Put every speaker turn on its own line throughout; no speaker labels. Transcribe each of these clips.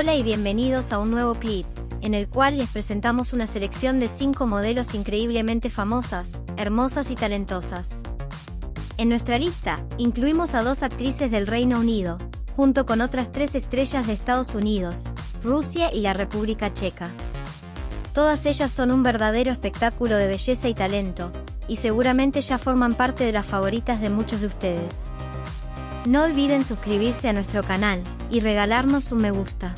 Hola y bienvenidos a un nuevo clip, en el cual les presentamos una selección de 5 modelos increíblemente famosas, hermosas y talentosas. En nuestra lista, incluimos a dos actrices del Reino Unido, junto con otras tres estrellas de Estados Unidos, Rusia y la República Checa. Todas ellas son un verdadero espectáculo de belleza y talento, y seguramente ya forman parte de las favoritas de muchos de ustedes. No olviden suscribirse a nuestro canal y regalarnos un me gusta.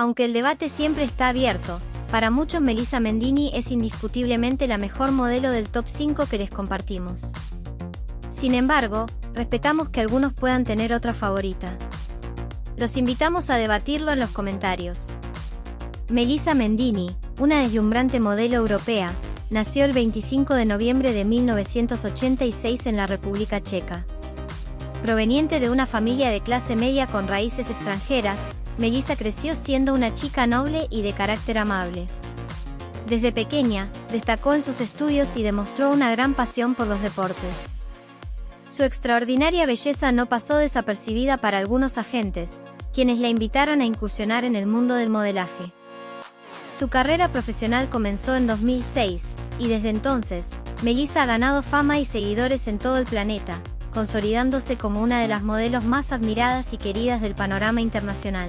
Aunque el debate siempre está abierto, para muchos Melissa Mendini es indiscutiblemente la mejor modelo del top 5 que les compartimos. Sin embargo, respetamos que algunos puedan tener otra favorita. Los invitamos a debatirlo en los comentarios. Melissa Mendini, una deslumbrante modelo europea, nació el 25 de noviembre de 1986 en la República Checa. Proveniente de una familia de clase media con raíces extranjeras, Melissa creció siendo una chica noble y de carácter amable. Desde pequeña, destacó en sus estudios y demostró una gran pasión por los deportes. Su extraordinaria belleza no pasó desapercibida para algunos agentes, quienes la invitaron a incursionar en el mundo del modelaje. Su carrera profesional comenzó en 2006, y desde entonces, Melissa ha ganado fama y seguidores en todo el planeta, consolidándose como una de las modelos más admiradas y queridas del panorama internacional.